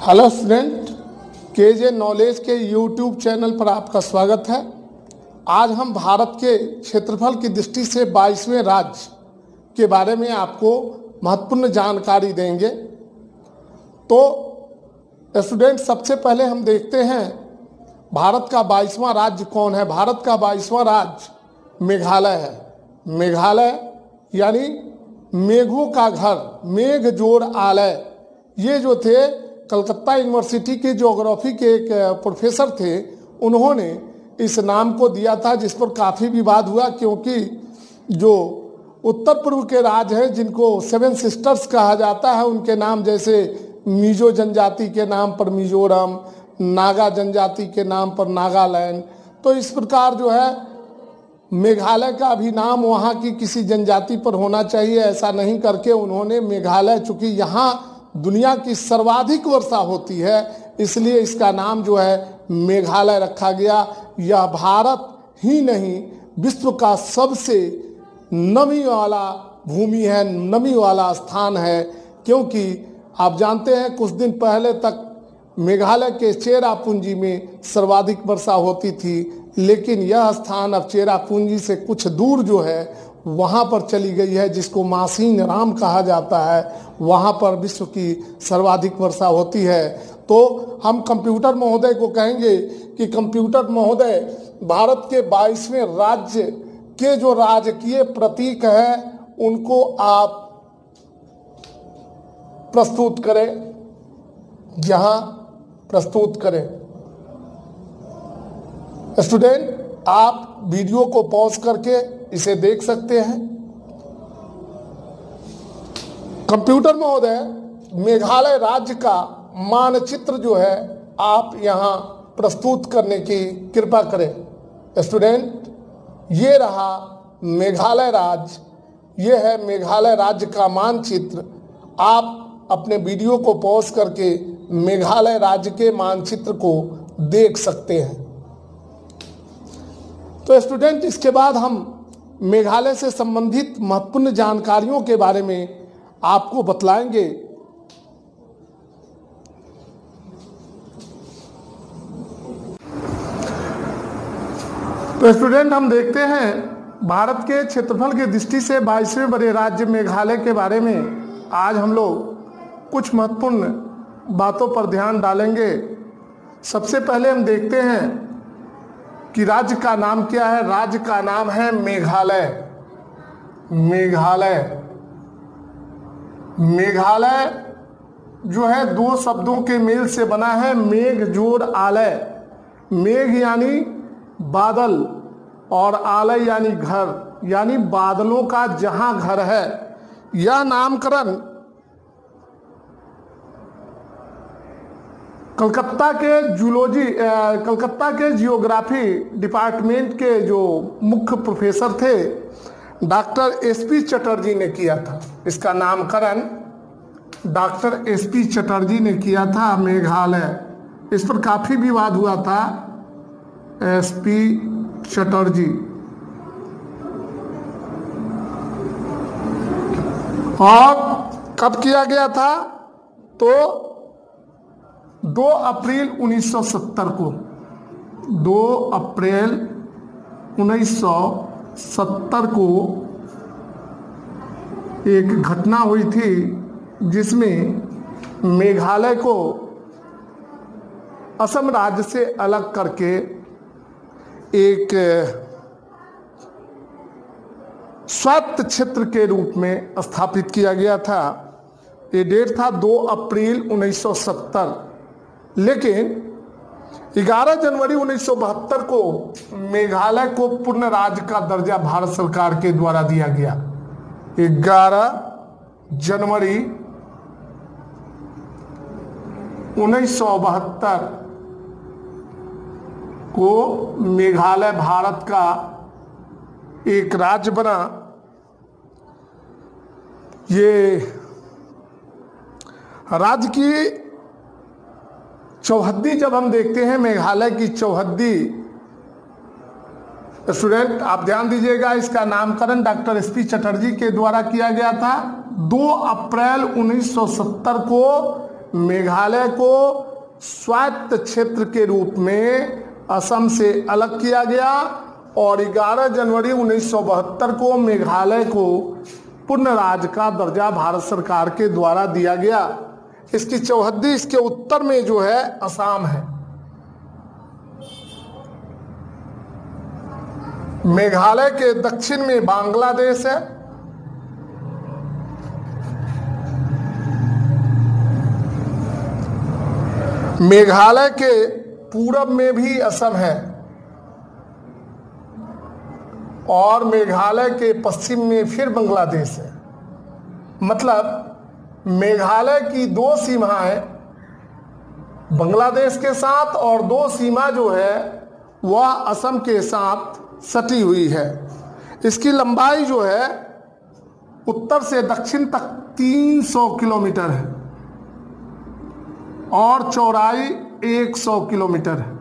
Hello student K J knowledge के YouTube channel पर आपका स्वागत है। आज हम भारत के क्षेत्रफल की दृष्टि से 22वें राज्य के बारे में आपको महत्वपूर्ण जानकारी देंगे। तो स्टूडेंट, सबसे पहले हम देखते हैं, भारत का बाईसवां राज्य कौन है? भारत का बाईसवां राज्य मेघालय है। मेघालय यानी मेघों का घर मेघ जोड़ आलय। ये जो थे कलकत्ता यूनिवर्सिटी के जोग्राफी के एक प्रोफेसर थे, उन्होंने इस नाम को दिया था, जिस पर काफ़ी विवाद हुआ, क्योंकि जो उत्तर पूर्व के राज्य हैं, जिनको सेवन सिस्टर्स कहा जाता है, उनके नाम जैसे मिजो जनजाति के नाम पर मिजोरम, नागा जनजाति के नाम पर नागालैंड तो इस प्रकार जो है, मेघालय का भी नाम वहाँ की किसी जनजाति पर होना चाहिए, ऐसा नहीं करके उन्होंने मेघालय, चूँकि यहाँ दुनिया की सर्वाधिक वर्षा होती है, इसलिए इसका नाम जो है मेघालय रखा गया। यह भारत ही नहीं, विश्व का सबसे नमी वाला भूमि है, नमी वाला स्थान है, क्योंकि आप जानते हैं कुछ दिन पहले तक मेघालय के चेरापूंजी में सर्वाधिक वर्षा होती थी, लेकिन यह स्थान अब चेरापूंजी से कुछ दूर जो है वहाँ पर चली गई है, जिसको मासीन राम कहा जाता है, वहाँ पर विश्व की सर्वाधिक वर्षा होती है। तो हम कंप्यूटर महोदय को कहेंगे कि कंप्यूटर महोदय, भारत के बाईसवें राज्य के जो राजकीय प्रतीक है, उनको आप प्रस्तुत करें। यहाँ प्रस्तुत करें। स्टूडेंट, आप वीडियो को पॉज करके इसे देख सकते हैं। कंप्यूटर महोदय, मेघालय राज्य का मानचित्र जो है, आप यहाँ प्रस्तुत करने की कृपा करें। स्टूडेंट, ये रहा मेघालय राज्य। ये है मेघालय राज्य का मानचित्र। आप अपने वीडियो को पॉज करके मेघालय राज्य के मानचित्र को देख सकते हैं। तो स्टूडेंट, इसके बाद हम मेघालय से संबंधित महत्वपूर्ण जानकारियों के बारे में आपको बतलाएँगे। तो स्टूडेंट, हम देखते हैं, भारत के क्षेत्रफल की दृष्टि से बाईसवें बड़े राज्य मेघालय के बारे में आज हम लोग कुछ महत्वपूर्ण बातों पर ध्यान डालेंगे। सबसे पहले हम देखते हैं कि राज्य का नाम क्या है? राज्य का नाम है मेघालय। मेघालय। मेघालय जो है, दो शब्दों के मेल से बना है मेघ जोड़ आलय। मेघ यानी बादल और आलय यानी घर, यानी बादलों का जहाँ घर है। यह नामकरण कलकत्ता के जूलॉजी कलकत्ता के जियोग्राफी डिपार्टमेंट के जो मुख्य प्रोफेसर थे, डॉक्टर एस पी चटर्जी ने किया था। इसका नामकरण डॉक्टर एस पी चटर्जी ने किया था, मेघालय। इस पर काफ़ी विवाद हुआ था एस पी चटर्जी। और कब किया गया था? तो 2 अप्रैल 1970 को 2 अप्रैल 1970 को एक घटना हुई थी जिसमें मेघालय को असम राज्य से अलग करके एक स्वायत्त क्षेत्र के रूप में स्थापित किया गया था। ये डेट था 2 अप्रैल 1970 लेकिन 11 जनवरी 1972 को मेघालय को पूर्ण राज्य का दर्जा भारत सरकार के द्वारा दिया गया। 11 जनवरी उन्नीस सौ बहत्तर को मेघालय भारत का एक राज्य बना। ये राज्य की चौहद्दी जब हम देखते हैं मेघालय की चौहद्दी स्टूडेंट आप ध्यान दीजिएगा, इसका नामकरण डॉक्टर एस पी चटर्जी के द्वारा किया गया था। 2 अप्रैल 1970 को मेघालय को स्वायत्त क्षेत्र के रूप में असम से अलग किया गया और 11 जनवरी 1972 को मेघालय को पूर्ण राज्य का दर्जा भारत सरकार के द्वारा दिया गया। इसकी चौहद्दी इसके उत्तर में जो है, असम है। मेघालय के दक्षिण में बांग्लादेश है। मेघालय के पूरब में भी असम है। और मेघालय के पश्चिम में फिर बांग्लादेश है। मतलब मेघालय की दो सीमाएँ बांग्लादेश के साथ और दो सीमा जो है, वह असम के साथ सटी हुई है। इसकी लंबाई जो है, उत्तर से दक्षिण तक 300 किलोमीटर है और चौड़ाई 100 किलोमीटर है।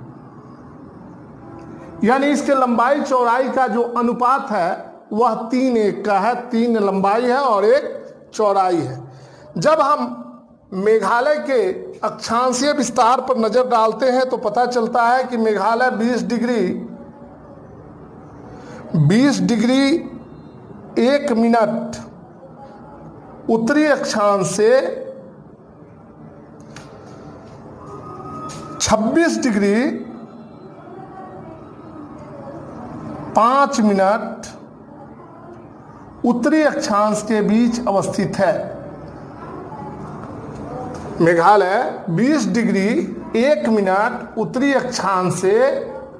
यानी इसके लंबाई, चौड़ाई का जो अनुपात है, वह तीन एक का है। तीन लंबाई है और एक चौड़ाई है। जब हम मेघालय के अक्षांशीय विस्तार पर नज़र डालते हैं तो पता चलता है कि मेघालय 20 डिग्री 20 डिग्री एक मिनट उत्तरी अक्षांश से 26 डिग्री पाँच मिनट उत्तरी अक्षांश के बीच अवस्थित है। मेघालय 20 डिग्री, एक मिनट उत्तरी अक्षांश से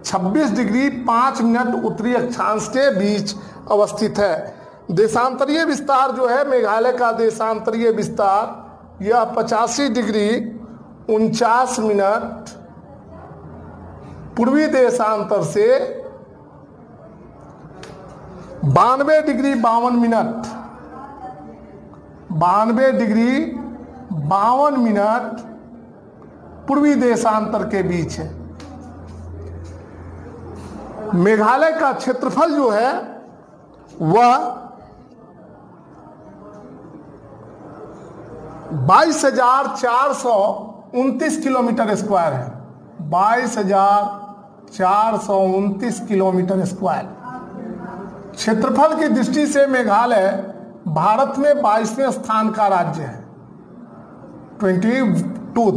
26 डिग्री पाँच मिनट उत्तरी अक्षांश के बीच अवस्थित है। देशांतरीय विस्तार जो है, मेघालय का देशांतरीय विस्तार, यह पचासी डिग्री उनचास मिनट पूर्वी देशांतर से बानवे डिग्री बावन मिनट, बानवे डिग्री बावन मिनट पूर्वी देशांतर के बीच है। मेघालय का क्षेत्रफल जो है, वह बाईस हज़ार चार सौ उनतीस किलोमीटर स्क्वायर है। बाईस हज़ार चार सौ उनतीस किलोमीटर स्क्वायर। क्षेत्रफल की दृष्टि से मेघालय भारत में बाईसवें स्थान का राज्य है। Twenty two.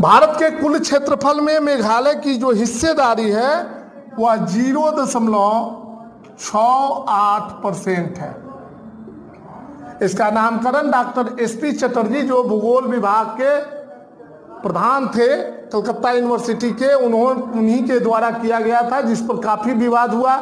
भारत के कुल क्षेत्रफल में मेघालय की जो हिस्सेदारी है, वह ज़ीरो दशमलव छ आठ परसेंट है। इसका नामकरण डॉक्टर एस पी चटर्जी, जो भूगोल विभाग के प्रधान थे कलकत्ता यूनिवर्सिटी के उन्होंने उन्हीं के द्वारा किया गया था, जिस पर काफ़ी विवाद हुआ।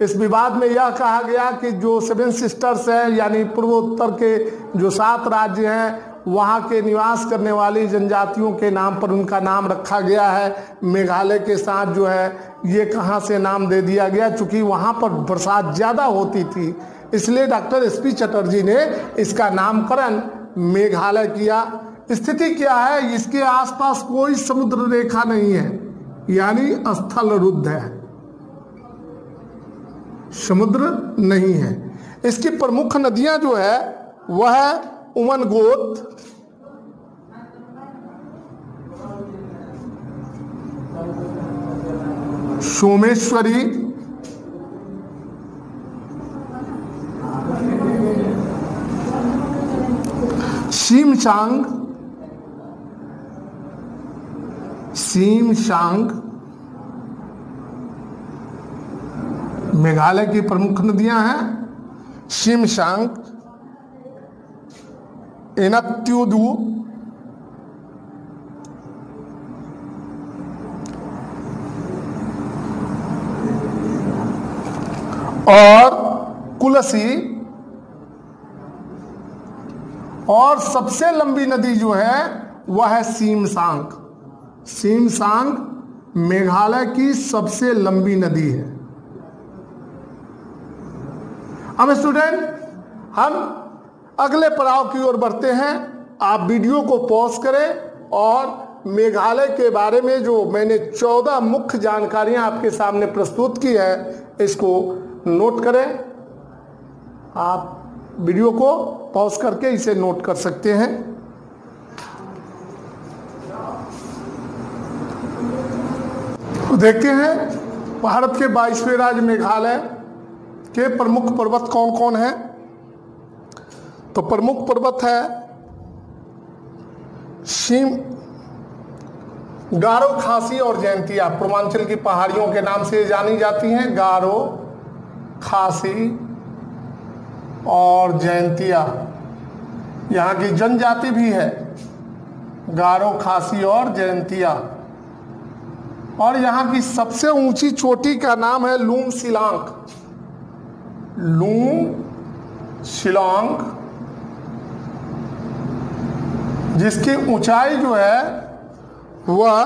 इस विवाद में यह कहा गया कि जो सेवन सिस्टर्स हैं, यानी पूर्वोत्तर के जो सात राज्य हैं, वहाँ के निवास करने वाली जनजातियों के नाम पर उनका नाम रखा गया है। मेघालय के साथ जो है, ये कहाँ से नाम दे दिया गया? चूँकि वहाँ पर बरसात ज़्यादा होती थी, इसलिए डॉक्टर एस पी चटर्जी ने इसका नामकरण मेघालय किया। स्थिति क्या है? इसके आसपास कोई समुद्र रेखा नहीं है, यानी स्थल रुद्ध है। समुद्र नहीं है। इसकी प्रमुख नदियाँ जो है, वह है उमन गोत सोमेश्वरी। सीमचांग सीमशांग। मेघालय की प्रमुख नदियाँ हैं। शिमशांग एनत्युदू और कुलसी, और सबसे लंबी नदी जो है, वह है सीमसांग सीमसांग मेघालय की सबसे लंबी नदी है। हम स्टूडेंट हम अगले पड़ाव की ओर बढ़ते हैं। आप वीडियो को पॉज करें और मेघालय के बारे में जो मैंने चौदह मुख्य जानकारियाँ आपके सामने प्रस्तुत की है, इसको नोट करें। आप वीडियो को पॉज करके इसे नोट कर सकते हैं। तो देखते हैं, भारत के बाईसवें राज्य मेघालय। के प्रमुख पर्वत कौन कौन है? तो प्रमुख पर्वत है शिम, गारो, खासी और जयंतिया पूर्वांचल की पहाड़ियों के नाम से जानी जाती हैं, गारो, खासी और जयंतिया। यहाँ की जनजाति भी है, गारो, खासी और जयंतिया। और यहाँ की सबसे ऊँची चोटी का नाम है लूम शिलांग लूम शिलोंग, जिसकी ऊंचाई जो है, वह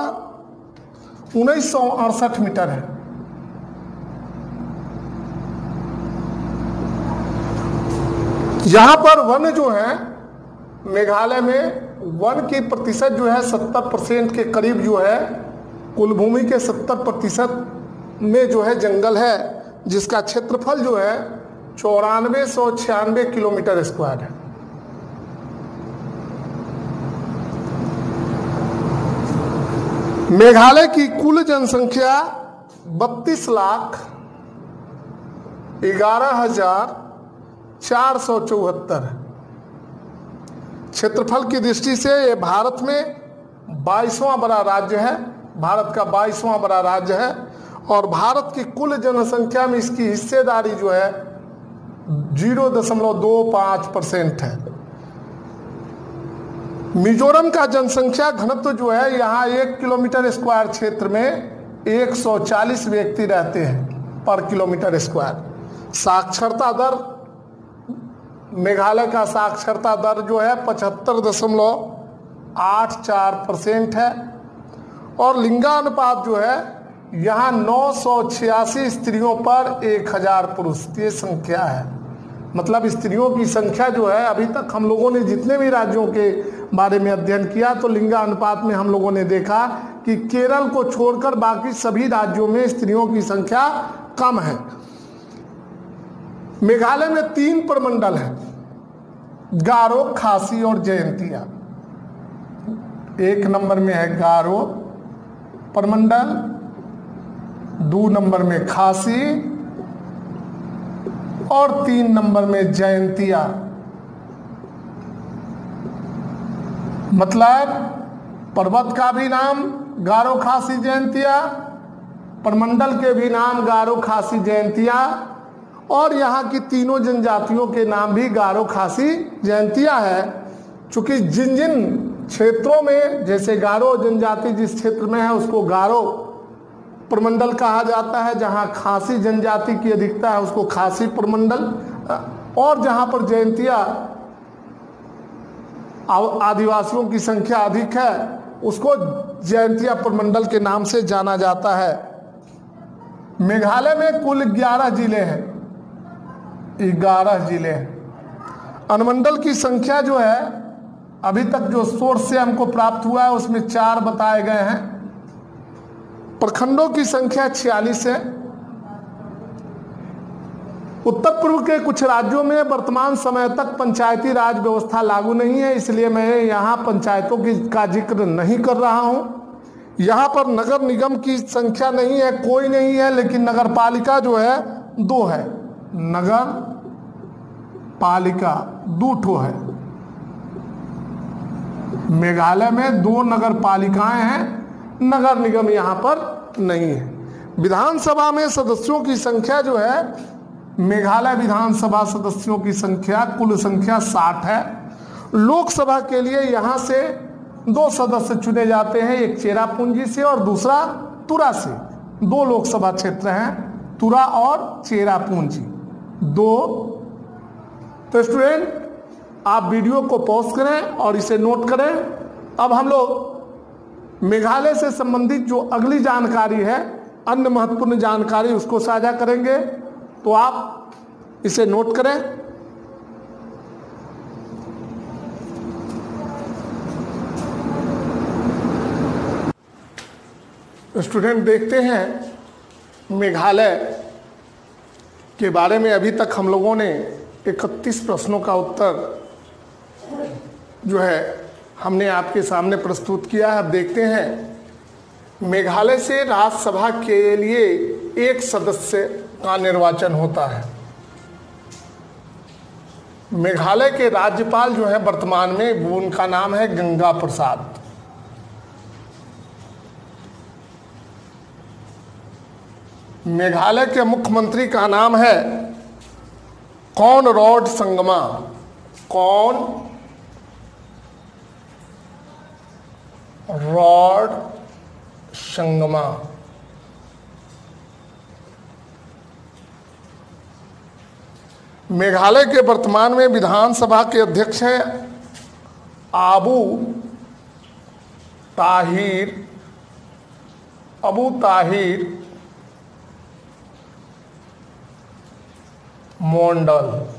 उन्नीस सौ अड़सठ मीटर है। यहाँ पर वन जो है, मेघालय में वन की प्रतिशत जो है, सत्तर परसेंट के करीब जो है कुल भूमि के सत्तर प्रतिशत में जो है, जंगल है, जिसका क्षेत्रफल जो है चौरानवे सौ छियानवे किलोमीटर स्क्वायर है। मेघालय की कुल जनसंख्या बत्तीस लाख ग्यारह हज़ार चार सौ चौहत्तर क्षेत्रफल की दृष्टि से ये भारत में बाईसवां बड़ा राज्य है। भारत का बाईसवां बड़ा राज्य है और भारत की कुल जनसंख्या में इसकी हिस्सेदारी जो है ज़ीरो दशमलव दो पाँच परसेंट है। मिजोरम का जनसंख्या घनत्व जो है, यहाँ एक किलोमीटर स्क्वायर क्षेत्र में 140 व्यक्ति रहते हैं पर किलोमीटर स्क्वायर। साक्षरता दर, मेघालय का साक्षरता दर जो है, पचहत्तर दशमलव आठ चार परसेंट है। और लिंगानुपात जो है, यहाँ नौ सौ छियासी स्त्रियों पर एक हज़ार पुरुष। की संख्या है। मतलब स्त्रियों की संख्या जो है, अभी तक हम लोगों ने जितने भी राज्यों के बारे में अध्ययन किया तो लिंगा अनुपात में हम लोगों ने देखा कि केरल को छोड़कर बाकी सभी राज्यों में स्त्रियों की संख्या कम है। मेघालय में तीन प्रमंडल है, गारो, खासी और जयंतिया। एक नंबर में है गारो प्रमंडल, दो नंबर में खासी और तीन नंबर में जयंतिया। मतलब पर्वत का भी नाम, गारो खासी जयंतिया, परमंडल के भी नाम, गारो खासी जयंतिया, और यहाँ की तीनों जनजातियों के नाम भी गारो खासी जयंतिया है। चूँकि जिन जिन क्षेत्रों में, जैसे गारो जनजाति जिस क्षेत्र में है, उसको गारो प्रमंडल कहा जाता है, जहाँ खासी जनजाति की अधिकता है, उसको खासी प्रमंडल और जहाँ पर जयंतिया आदिवासियों की संख्या अधिक है, उसको जयंतिया प्रमंडल के नाम से जाना जाता है। मेघालय में कुल 11 ज़िले हैं। 11 ज़िले हैं। अनुमंडल की संख्या जो है, अभी तक जो सोर्स से हमको प्राप्त हुआ है, उसमें चार बताए गए हैं। प्रखंडों की संख्या छियालीस है। उत्तर पूर्व के कुछ राज्यों में वर्तमान समय तक पंचायती राज व्यवस्था लागू नहीं है, इसलिए मैं यहाँ पंचायतों की का ज़िक्र नहीं कर रहा हूँ। यहाँ पर नगर निगम की संख्या नहीं है, कोई नहीं है, लेकिन नगर पालिका जो है, दो है। नगर पालिका दो ठो है। मेघालय में दो नगर पालिकाएँ हैं नगर निगम यहाँ पर नहीं है। विधानसभा में सदस्यों की संख्या जो है, मेघालय विधानसभा सदस्यों की संख्या, कुल संख्या साठ है। लोकसभा के लिए यहाँ से दो सदस्य चुने जाते हैं, एक चेरापूंजी से और दूसरा तुरा से। दो लोकसभा क्षेत्र हैं, तुरा और चेरापूंजी। दो। तो स्टूडेंट आप वीडियो को पॉज करें और इसे नोट करें। अब हम लोग मेघालय से संबंधित जो अगली जानकारी है, अन्य महत्वपूर्ण जानकारी, उसको साझा करेंगे। तो आप इसे नोट करें। स्टूडेंट, देखते हैं मेघालय के बारे में। अभी तक हम लोगों ने इकतीस प्रश्नों का उत्तर जो है हमने आपके सामने प्रस्तुत किया है। अब देखते हैं, मेघालय से राज्यसभा के लिए एक सदस्य का निर्वाचन होता है। मेघालय के राज्यपाल जो है वर्तमान में, वो उनका नाम है गंगा प्रसाद। मेघालय के मुख्यमंत्री का नाम है कौन रॉड संगमा? कौन रॉड संगमा। मेघालय के वर्तमान में विधानसभा के अध्यक्ष हैं आबू ताहिर, अबू ताहिर मोंडल।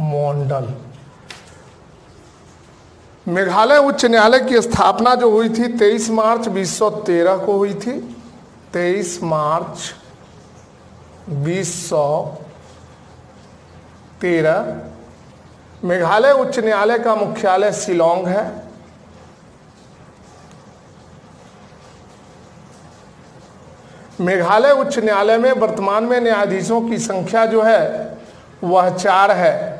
मोंडल मेघालय उच्च न्यायालय की स्थापना जो हुई थी 23 मार्च 2013 को हुई थी। 23 मार्च 2013 मेघालय उच्च न्यायालय का मुख्यालय शिलोंग है। मेघालय उच्च न्यायालय में वर्तमान में न्यायाधीशों की संख्या जो है, वह चार है।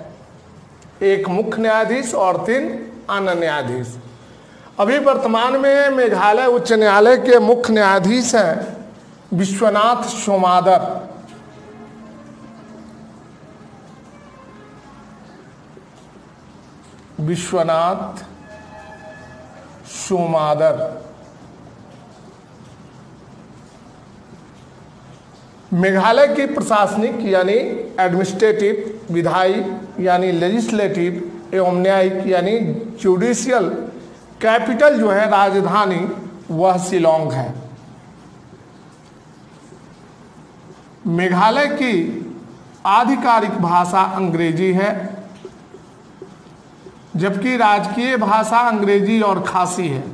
एक मुख्य न्यायाधीश और तीन अन्य न्यायाधीश। अभी वर्तमान में मेघालय उच्च न्यायालय के मुख्य न्यायाधीश हैं विश्वनाथ सोमादर। विश्वनाथ सोमादर। मेघालय की प्रशासनिक यानी एडमिनिस्ट्रेटिव विधायी, यानी लेजिस्लेटिव एवं न्यायिक, यानी जुडिशियल कैपिटल जो है राजधानी, वह शिलोंग है। मेघालय की आधिकारिक भाषा अंग्रेज़ी है, जबकि राजकीय भाषा अंग्रेज़ी और खासी है।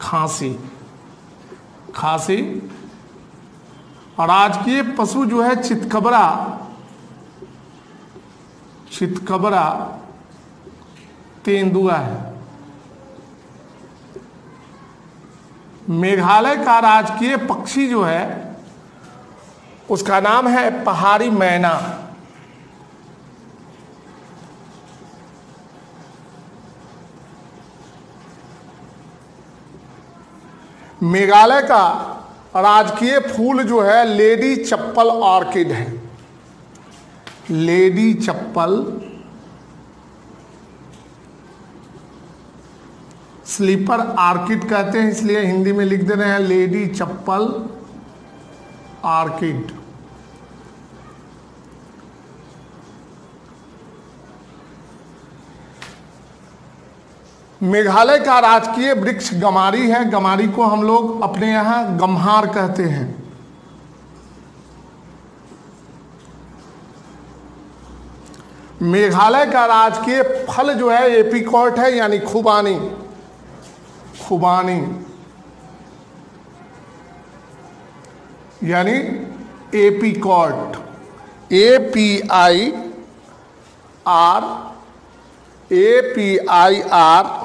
खांसी। खांसी और आज राजकीय पशु जो है चितकबरा चितकबरा तेंदुआ है। मेघालय का राजकीय पक्षी जो है, उसका नाम है पहाड़ी मैना। मेघालय का राजकीय फूल जो है, लेडी चप्पल ऑर्किड है। लेडी चप्पल, स्लीपर आर्किड कहते हैं, इसलिए हिंदी में लिख दे रहे हैं, लेडी चप्पल आर्किड। मेघालय का राजकीय वृक्ष गमारी है। गमारी को हम लोग अपने यहाँ गम्हार कहते हैं। मेघालय का राजकीय फल जो है, एपिकॉट है, यानी खुबानी। खुबानी। यानी apricot. A P I R A P I R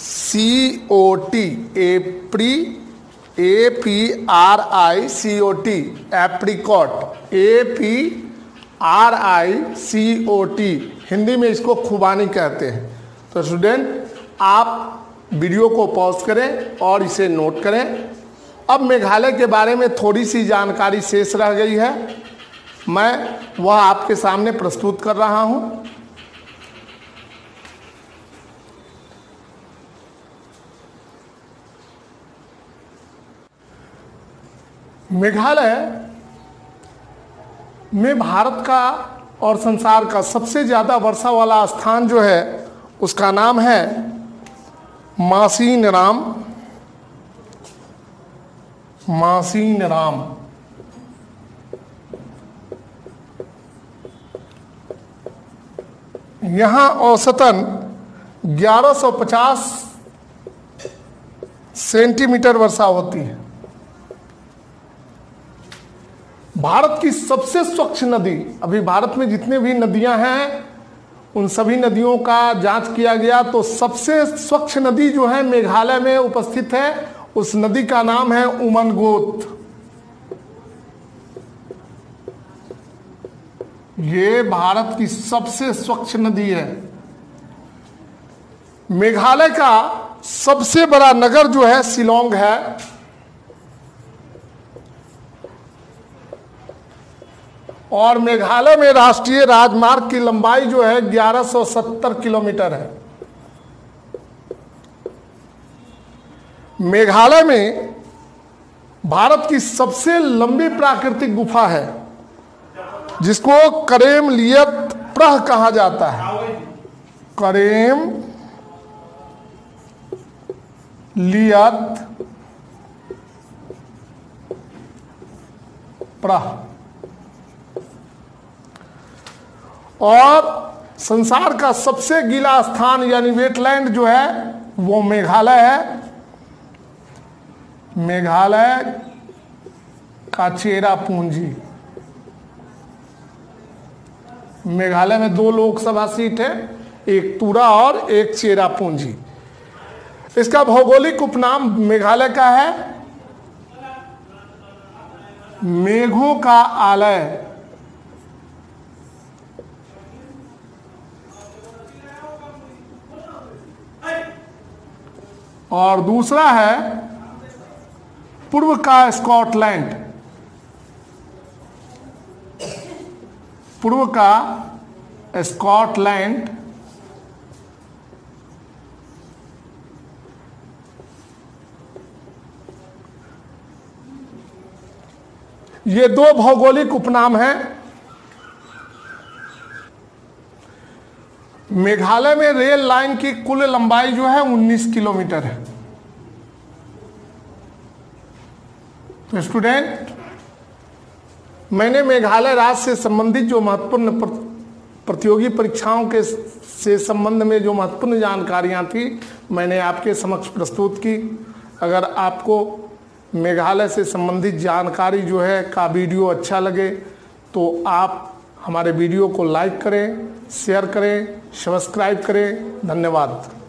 C O T एप्री A P R I C O T apricot A P R I C O T Hindi में इसको खुबानी कहते हैं। तो स्टूडेंट आप वीडियो को पॉज करें और इसे नोट करें। अब मेघालय के बारे में थोड़ी सी जानकारी शेष रह गई है। मैं वह आपके सामने प्रस्तुत कर रहा हूँ। मेघालय में भारत का और संसार का सबसे ज़्यादा वर्षा वाला स्थान जो है, उसका नाम है मासीन राम मासीन राम यहाँ औसतन 1150 सेंटीमीटर वर्षा होती है। भारत की सबसे स्वच्छ नदी, अभी भारत में जितने भी नदियाँ हैं, उन सभी नदियों का जाँच किया गया तो सबसे स्वच्छ नदी जो है मेघालय में उपस्थित है। उस नदी का नाम है उमनगोत ये भारत की सबसे स्वच्छ नदी है। मेघालय का सबसे बड़ा नगर जो है शिलोंग है। और मेघालय में राष्ट्रीय राजमार्ग की लंबाई जो है 1170 किलोमीटर है। मेघालय में भारत की सबसे लंबी प्राकृतिक गुफा है, जिसको करेम लियत प्रह कहा जाता है। करेम लियत प्रह। और संसार का सबसे गीला स्थान, यानी वेटलैंड जो है, वो मेघालय है। मेघालय का चेरा पूंजी। मेघालय में दो लोकसभा सीट है, एक तुरा और एक चेरा पूंजी। इसका भौगोलिक उपनाम मेघालय का है। मेघों का आलय। और दूसरा है पूर्व का स्कॉटलैंड। पूर्व का स्कॉटलैंड ये दो भौगोलिक उपनाम हैं। मेघालय में रेल लाइन की कुल लंबाई जो है 19 किलोमीटर है। तो स्टूडेंट, मैंने मेघालय राज्य से संबंधित जो महत्वपूर्ण प्रतियोगी परीक्षाओं के से संबंध में जो महत्वपूर्ण जानकारियाँ थी, मैंने आपके समक्ष प्रस्तुत की। अगर आपको मेघालय से संबंधित जानकारी जो है का वीडियो अच्छा लगे तो आप हमारे वीडियो को लाइक करें शेयर करें सब्सक्राइब करें। धन्यवाद।